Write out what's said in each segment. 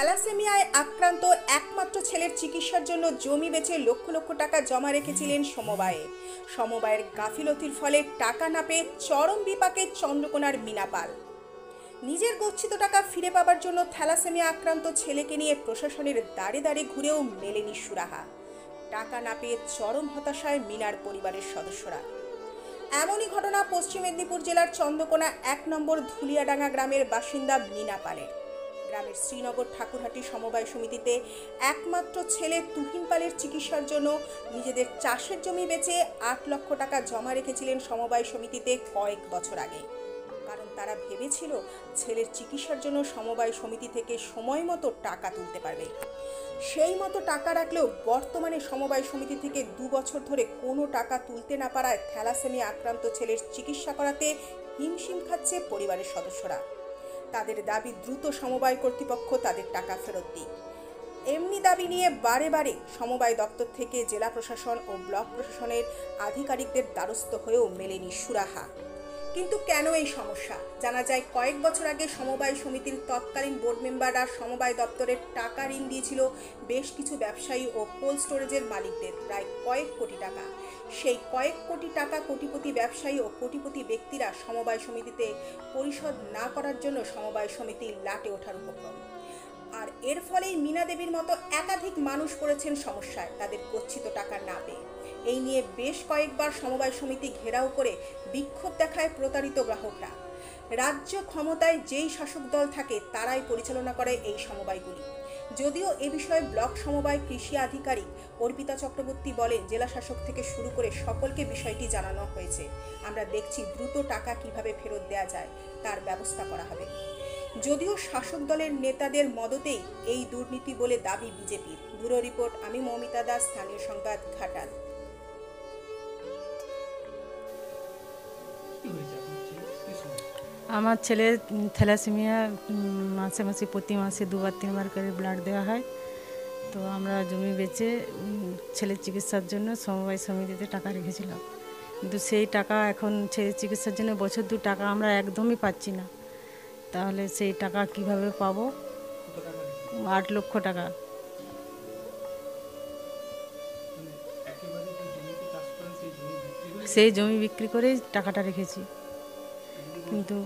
থ্যালাসেমিয়ায় আক্রান্ত একমাত্র ছেলের চিকিৎসার জন্য জমি বেচে লক্ষ লক্ষ টাকা জমা রেখেছিলেন সমবায়ে। সমবায়ের গাফিলতির ফলে টাকা না পেয়ে চরম বিপাকে চন্দ্রকোনার মিনাপাল নিজের গচ্ছিত টাকা ফিরে পাবার জন্য থ্যালাসেমিয়া আক্রান্ত ছেলেকে নিয়ে প্রশাসনের দাঁড়ে দাঁড়ে ঘুরেও মেলেনি সুরাহা। টাকা না পেয়ে চরম হতাশায় মিনার পরিবারের সদস্যরা। এমনই ঘটনা পশ্চিম মেদিনীপুর জেলার চন্দ্রকোনা এক নম্বর ধুলিয়াডাঙ্গা গ্রামের বাসিন্দা মিনা পালের। গ্রামের শ্রীনগর ঠাকুরহাটি সমবায় সমিতিতে একমাত্র ছেলে তুহিন পালের চিকিৎসার জন্য নিজেদের চাষের জমি বেচে আট লক্ষ টাকা জমা রেখেছিলেন সমবায় সমিতিতে কয়েক বছর আগে। কারণ তারা ভেবেছিল ছেলের চিকিৎসার জন্য সমবায় সমিতি থেকে সময় মতো টাকা তুলতে পারবে। সেই মতো টাকা রাখলেও বর্তমানে সমবায় সমিতি থেকে দু বছর ধরে কোনো টাকা তুলতে না পারায় থ্যালাসেমিয়া আক্রান্ত ছেলের চিকিৎসা করাতে হিমশিম খাচ্ছে পরিবারের সদস্যরা। তাদের দাবি দ্রুত সমবায় কর্তৃপক্ষ তাদের টাকা ফেরত দিক। এমনি দাবি নিয়ে বারে বারে সমবায় দপ্তর থেকে জেলা প্রশাসন ও ব্লক প্রশাসনের আধিকারিকদের দ্বারস্থ হয়েও মেলেনি সুরাহা। কিন্তু কেন এই সমস্যা? জানা যায় কয়েক বছর আগে সমবায় সমিতির তৎকালীন বোর্ড মেম্বাররা সমবায় দপ্তরের টাকা ঋণ দিয়েছিল বেশ কিছু ব্যবসায়ী ও কোল্ড স্টোরেজের মালিকদের, প্রায় কয়েক কোটি টাকা। সেই কয়েক কোটি টাকা কোটিপতি ব্যবসায়ী ও কোটিপতি ব্যক্তিরা সমবায় সমিতিতে পরিশোধ না করার জন্য সমবায় সমিতি লাটে ওঠার উপক্রম। আর এর ফলেই মীনা দেবীর মতো একাধিক মানুষ পড়েছেন সমস্যায়, তাদের গচ্ছিত টাকা না পেয়ে। এই নিয়ে বেশ কয়েকবার সমবায় সমিতি ঘেরাও করে বিক্ষোভ দেখায় প্রতারিত গ্রাহকরা। রাজ্য ক্ষমতায় যেই শাসক দল থাকে, তারাই পরিচালনা করে এই সমবায়গুলি। যদিও এ বিষয়ে ব্লক সমবায় কৃষি আধিকারিক অর্পিতা চক্রবর্তী বলেন, জেলা শাসক থেকে শুরু করে সকলকে বিষয়টি জানানো হয়েছে। আমরা দেখছি দ্রুত টাকা কীভাবে ফেরত দেওয়া যায়, তার ব্যবস্থা করা হবে। যদিও শাসক দলের নেতাদের মদতেই এই দুর্নীতি বলে দাবি বিজেপির। ব্যুরো রিপোর্ট, আমি মৌমিতা দাস, স্থানীয় সংবাদ, ঘাটাল। আমার ছেলে থ্যালাসেমিয়া মাসে মাসে, প্রতি মাসে দুবার, তিনবার করে ব্লাড দেওয়া হয়। তো আমরা জমি বেচে ছেলের চিকিৎসার জন্য সমবায় সমিতিতে টাকা রেখেছিলাম। কিন্তু সেই টাকা এখন ছেলের চিকিৎসার জন্য বছর দু টাকা আমরা একদমই পাচ্ছি না। তাহলে সেই টাকা কীভাবে পাবো? আট লক্ষ টাকা। সেই জমি বিক্রি করেই টাকাটা রেখেছি। কিন্তু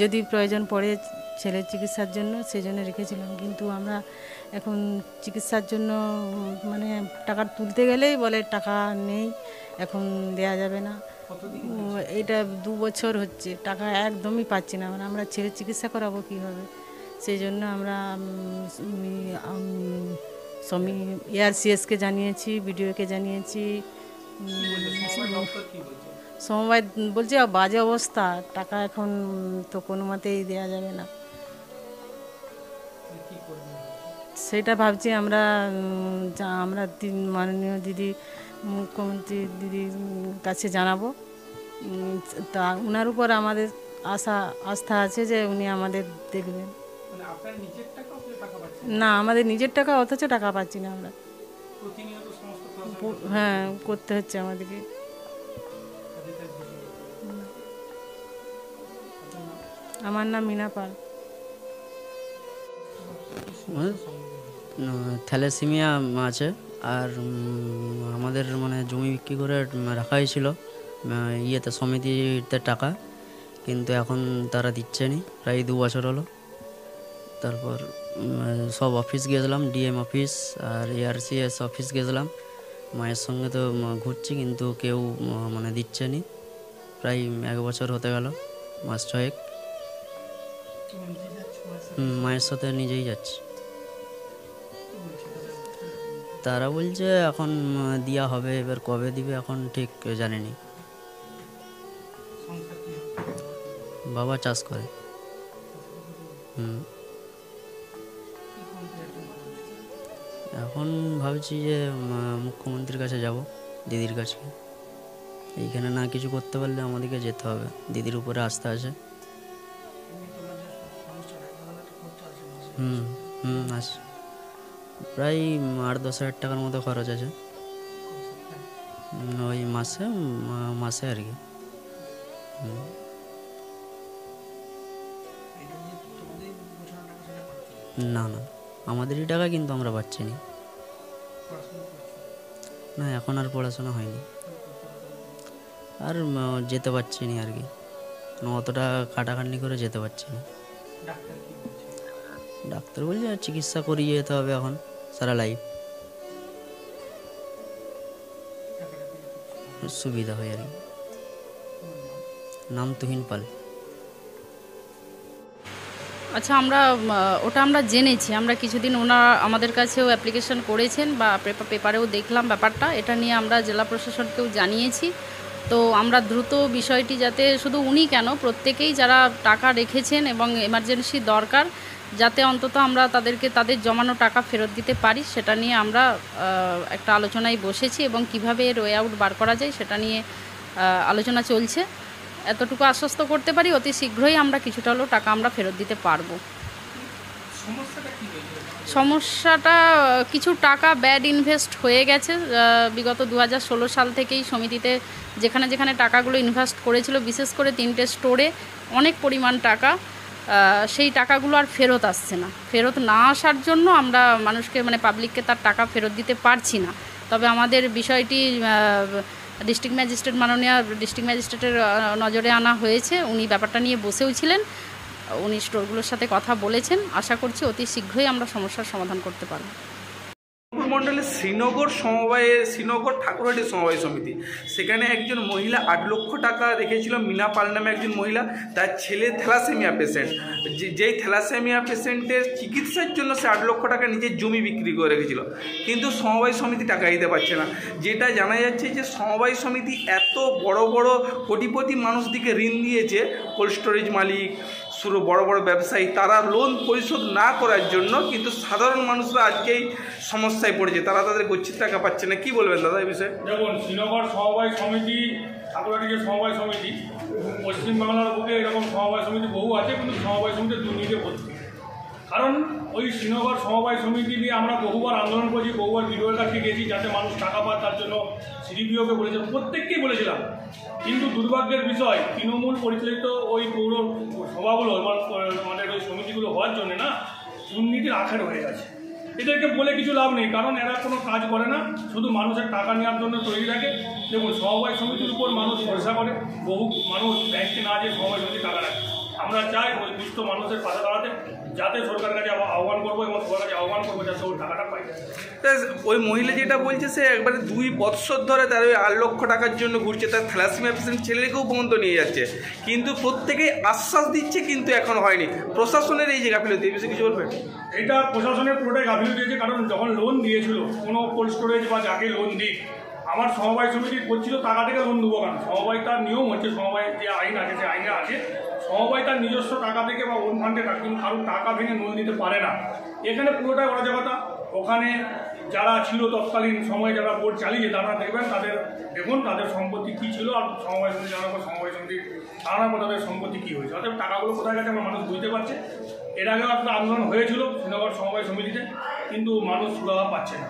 যদি প্রয়োজন পড়ে ছেলের চিকিৎসার জন্য সেই জন্য রেখেছিলাম। কিন্তু আমরা এখন চিকিৎসার জন্য মানে টাকা তুলতে গেলেই বলে টাকা নেই, এখন দেয়া যাবে না। এটা দু বছর হচ্ছে, টাকা একদমই পাচ্ছি না। মানে আমরা ছেলের চিকিৎসা করাবো কীভাবে? সেই জন্য আমরা সমি এআরসিএসকে জানিয়েছি বিডিওকে জানিয়েছি সমবায় বলছে বাজে অবস্থা টাকা এখন তো কোনো মতেই দেওয়া যাবে না। সেটা ভাবছি আমরা আমরা মাননীয় দিদি মুখ্যমন্ত্রী দিদির কাছে জানাব। তা ওনার উপর আমাদের আশা আস্থা আছে যে উনি আমাদের দেখবেন। মানে না? আমাদের নিজের টাকা অথচ টাকা পাচ্ছি না আমরা। হ্যাঁ করতে হচ্ছে আমাদেরকে? আমার নাম মিনা পাল। থ্যালাসেমিয়া আছে। আর আমাদের মানে জমি বিক্রি করে রাখা হয়েছিল ইয়েতে সমিতিতে টাকা। কিন্তু এখন তারা দিচ্ছে নি। প্রায় দু বছর হলো। তারপর সব অফিস গেছিলাম, ডিএম অফিস আর এআরসিএস অফিস গেছিলাম। মায়ের সঙ্গে তো ঘুরছি কিন্তু কেউ মানে দিচ্ছে নি প্রায় এক বছর হতে গেল, মাস ছয়েক মায়ের সাথে? নিজেই যাচ্ছি তারা? বলছে এখন দেওয়া হবে, এবার কবে দিবে এখন ঠিক জানিনি? বাবা চাষ করে হুম এখন ভাবছি যে মুখ্যমন্ত্রীর কাছে যাব, দিদির কাছে। এইখানে না কিছু করতে পারলে আমাদেরকে যেতে হবে। দিদির উপরে আস্থা আছে। হুম হুম আছে প্রায় আট দশ হাজার টাকার মতো খরচ আছে। ওই মাসে মাসে আর কি। না না। আমাদেরই টাকা কিন্তু আমরা পাচ্ছি না। না, এখন আর পড়াশোনা হয়নি। আর যেতে পারছি না আর কি। মানে অতটা খাটাখাটনি করে যেতে পারছি না। ডাক্তার বলছে, চিকিৎসা করিয়ে যেতে হবে এখন, সারা লাইফ সুবিধা হয় আর কি। নাম তুহিন পাল। আচ্ছা আমরা ওটা আমরা জেনেছি। আমরা কিছুদিন ওনারা আমাদের কাছেও অ্যাপ্লিকেশন করেছেন বা পেপা- পেপারেও দেখলাম ব্যাপারটা। এটা নিয়ে আমরা জেলা প্রশাসনকেও জানিয়েছি। তো আমরা দ্রুত বিষয়টি যাতে শুধু উনি কেন, প্রত্যেকেই যারা টাকা রেখেছেন এবং এমার্জেন্সি দরকার, যাতে অন্তত আমরা তাদেরকে, তাদের জমানো টাকা ফেরত দিতে পারি, সেটা নিয়ে আমরা একটা আলোচনায় বসেছি এবং কীভাবে এর ওয়ে আউট বার করা যায়, সেটা নিয়ে আলোচনা চলছে। এতটুকু আশ্বস্ত করতে পারি অতি শীঘ্রই আমরা কিছুটা হলেও টাকা আমরা ফেরত দিতে পারব। সমস্যাটা কিছু টাকা ব্যাড ইনভেস্ট হয়ে গেছে। বিগত দু হাজার ষোলো সাল থেকেই সমিতিতে যেখানে যেখানে টাকাগুলো ইনভেস্ট করেছিল বিশেষ করে তিনটে স্টোরে অনেক পরিমাণ টাকা সেই টাকাগুলো আর ফেরত আসছে না। ফেরত না আসার জন্য আমরা মানুষকে মানে পাবলিককে তার টাকা ফেরত দিতে পারছি না। তবে আমাদের বিষয়টি ডিস্ট্রিক্ট ম্যাজিস্ট্রেট মাননীয় ডিস্ট্রিক্ট ম্যাজিস্ট্রেটের নজরে আনা হয়েছে। উনি ব্যাপারটা নিয়ে বসেও ছিলেন। উনি স্টোরগুলোর সাথে কথা বলেছেন। আশা করছি অতি শীঘ্রই আমরা সমস্যার সমাধান করতে পারব। মণ্ডলের শ্রীনগর সমবায়ে, শ্রীনগর ঠাকুরহাটি সমবায় সমিতি। সেখানে একজন মহিলা আট লক্ষ টাকা রেখেছিল, মিনা পাল নামে একজন মহিলা, তার ছেলে থ্যালাসেমিয়া পেশেন্ট। যেই থ্যালাসেমিয়া পেশেন্টের চিকিৎসার জন্য সে আট লক্ষ টাকা নিজের জমি বিক্রি করে রেখেছিল। কিন্তু সমবায় সমিতি টাকা দিতে পারছে না। যেটা জানা যাচ্ছে যে, সমবায় সমিতি এত বড় বড় কোটিপতি মানুষদিকে ঋণ দিয়েছে, কোল্ড স্টোরেজ মালিক শুরু, বড় বড় ব্যবসায়ী, তারা লোন পরিশোধ না করার জন্য কিন্তু সাধারণ মানুষরা আজকেই সমস্যায় পড়েছে। তারা তাদের গচ্ছিত টাকা পাচ্ছে না। কি বলবেন দাদা এই বিষয়ে? দেখুন, শ্রীনগর সমবায় সমিতি ঠাকুরাটি যে সমবায় সমিতি, পশ্চিমবাংলার বুকে এরকম সমবায় সমিতি বহু আছে, কিন্তু সমবায় সমিতি দুর্নীতি ভর্তি কারণ ওই শ্রীনগর সমবায় সমিতি নিয়ে আমরা বহুবার আন্দোলন করেছি, বহুবার বিডিওর কাছে গেছি যাতে মানুষ টাকা পায়, তার জন্য সিডিপিওকে বলেছে প্রত্যেককেই বলেছিলাম। কিন্তু দুর্ভাগ্যের বিষয়, তৃণমূল পরিচালিত ওই পৌর সভাগুলো আমাদের ওই সমিতিগুলো হওয়ার জন্য না, দুর্নীতির আখের হয়ে গেছে। এদেরকে বলে কিছু লাভ নেই, কারণ এরা কোনো কাজ করে না, শুধু মানুষের টাকা নেওয়ার জন্য তৈরি থাকে। দেখুন, সমবায় সমিতির উপর মানুষ ভরসা করে, বহু মানুষ ব্যাংকে না যেয়ে সমবায় সমিতি টাকা রাখে। আমরা চাই ওই দুস্থ মানুষের পাশে দাঁড়াতে। যাতে সরকারের কাছে আহ্বা- আহ্বান করব এবং সবার কাছে আহ্বান করব যাতে টাকাটা পাই। ওই মহিলা যেটা বলছে সে একবারে দুই বৎসর ধরে তার ওই আট লক্ষ টাকার জন্য ঘুরছে তার থ্যালাসিমিয়া পেশেন্ট ছেলেকেও পর্যন্ত নিয়ে যাচ্ছে। কিন্তু প্রত্যেকেই আশ্বাস দিচ্ছে কিন্তু এখন হয়নি। প্রশাসনের এই যে গাফিলতি এই বিষয়ে কিছু বলবেন এটা প্রশাসনের পুরোটাই গাফিল দিয়েছে কারণ যখন লোন দিয়েছিল কোনো কোল্ড স্টোরেজ বা যাকে লোন দিই আমার সমবায় সমিতি করছিল টাকা থেকে লোন দেবো কারণ সমবায় তার নিয়ম হচ্ছে সমবায় যে আইন আছে যে আইনে আছে। সমবায় তার নিজস্ব টাকা থেকে বা ওন ফান্ডে কিন্তু কারও টাকা ভেঙে লোন দিতে পারে না। এখানে পুরোটাই অরাজকতা। ওখানে যারা ছিল তৎকালীন সময়ে, যারা বোর্ড চালিয়ে, তারা দেখবেন তাদের দেখুন তাদের সম্পত্তি কী ছিল আর সমবায় সমিতি জানার পর সমবায় সমিতি জানার পর তাদের সম্পত্তি কী হয়েছে। অর্থাৎ টাকাগুলো কোথায় গেছে আমার মানুষ বুঝতে পারছে। এর আগেও একটা আন্দোলন হয়েছিল শ্রীনগর সমবায় সমিতিতে, কিন্তু মানুষ সুরাহা পাচ্ছে না।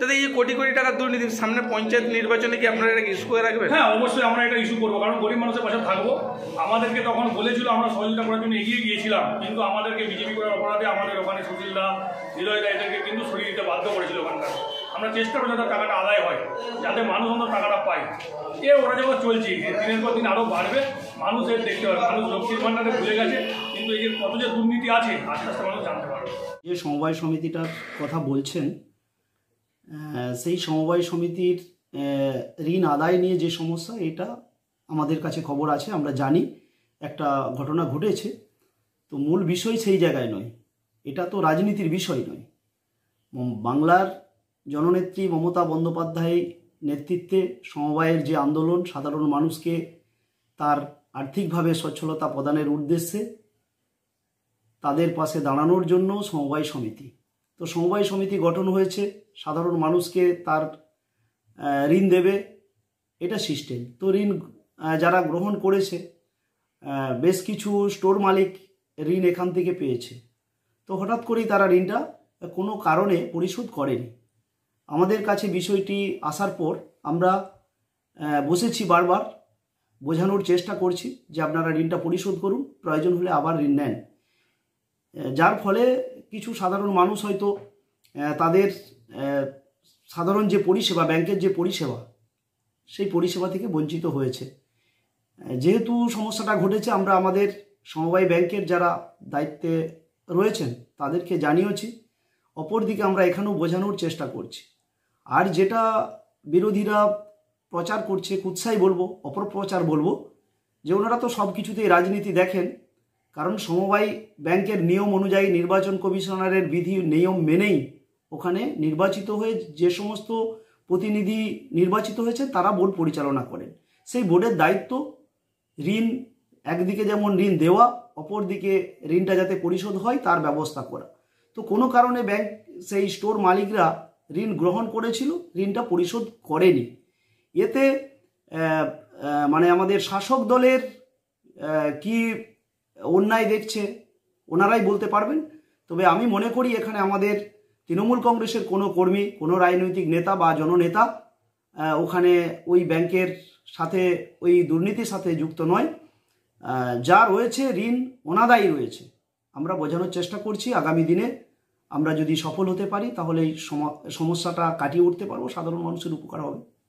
দাদা এই কোটি কোটি টাকার দুর্নীতি সামনে পঞ্চায়েত নির্বাচনে কি আপনারা এটা ইস্যু করে রাখবেন? হ্যাঁ অবশ্যই আমরা এটা ইস্যু করব কারণ গরিব মানুষের পাশে থাকব। আমাদেরকে তখন বলেছিল আমরা সহযোগিতা করার জন্য এগিয়ে গিয়েছিলাম কিন্তু আমাদেরকে বিজেপি করার অপরাধে আমাদের ওখানে সুশীলদা হৃদয়দা এদেরকে কিন্তু সরিয়ে দিতে বাধ্য করেছিল ওখানকার। আমরা চেষ্টা করি যাতে টাকাটা আদায় হয় যাতে মানুষ অন্তত টাকাটা পায়। এ ওরা যখন চলছে এর দিনের পর দিন আরও বাড়বে মানুষ এর দেখতে পাবে মানুষ লক্ষ্মীর ভাণ্ডারে ভুলে গেছে কিন্তু এই যে কত যে দুর্নীতি আছে আস্তে আস্তে মানুষ জানতে পারবে। যে সমবায় সমিতিটার কথা বলছেন সেই সমবায় সমিতির ঋণ আদায় নিয়ে যে সমস্যা, এটা আমাদের কাছে খবর আছে, আমরা জানি। একটা ঘটনা ঘটেছে। তো মূল বিষয় সেই জায়গায় নয়। এটা তো রাজনীতির বিষয় নয়। বাংলার জননেত্রী মমতা বন্দ্যোপাধ্যায় নেতৃত্বে সমবায়ের যে আন্দোলন, সাধারণ মানুষকে তার আর্থিকভাবে সচ্ছলতা প্রদানের উদ্দেশ্যে তাদের পাশে দাঁড়ানোর জন্য সমবায় সমিতি। তো সমবায় সমিতি গঠন হয়েছে সাধারণ মানুষকে তার ঋণ দেবে, এটা সিস্টেম। তো ঋণ যারা গ্রহণ করেছে বেশ কিছু স্টোর মালিক ঋণ এখান থেকে পেয়েছে। তো হঠাৎ করেই তারা ঋণটা কোনো কারণে পরিশোধ করেনি। আমাদের কাছে বিষয়টি আসার পর আমরা বসেছি বারবার, বোঝানোর চেষ্টা করছি যে আপনারা ঋণটা পরিশোধ করুন, প্রয়োজন হলে আবার ঋণ নেন। যার ফলে কিছু সাধারণ মানুষ হয়তো তাদের সাধারণ যে পরিষেবা, ব্যাংকের যে পরিষেবা, সেই পরিষেবা থেকে বঞ্চিত হয়েছে। যেহেতু সমস্যাটা ঘটেছে, আমরা আমাদের সমবায় ব্যাংকের যারা দায়িত্বে রয়েছেন, তাদেরকে জানিয়েছি। অপরদিকে আমরা এখানেও বোঝানোর চেষ্টা করছি। আর যেটা বিরোধীরা প্রচার করছে, কুৎসাই বলব, অপপ্রচার বলব, যে ওনারা তো সব কিছুতেই রাজনীতি দেখেন, কারণ সমবায় ব্যাংকের নিয়ম অনুযায়ী নির্বাচন কমিশনারের বিধি, নিয়ম মেনেই ওখানে নির্বাচিত হয়ে যে সমস্ত প্রতিনিধি নির্বাচিত হয়েছে তারা বোর্ড পরিচালনা করেন। সেই বোর্ডের দায়িত্ব ঋণ, একদিকে যেমন ঋণ দেওয়া, অপরদিকে ঋণটা যাতে পরিশোধ হয়, তার ব্যবস্থা করা। তো কোনো কারণে ব্যাংক সেই স্টোর মালিকরা ঋণ গ্রহণ করেছিল, ঋণটা পরিশোধ করেনি। এতে মানে আমাদের শাসক দলের কি অন্যায় দেখছে, ওনারাই বলতে পারবেন। তবে আমি মনে করি এখানে আমাদের তৃণমূল কংগ্রেসের কোনো কর্মী, কোনো রাজনৈতিক নেতা বা জননেতা ওখানে ওই ব্যাংকের সাথে, ওই দুর্নীতির সাথে যুক্ত নয়। যা রয়েছে, ঋণ অনাদায়ী রয়েছে। আমরা বোঝানোর চেষ্টা করছি, আগামী দিনে আমরা যদি সফল হতে পারি তাহলে এই সম- সমস্যাটা কাটিয়ে উঠতে পারব, সাধারণ মানুষের উপকার হবে।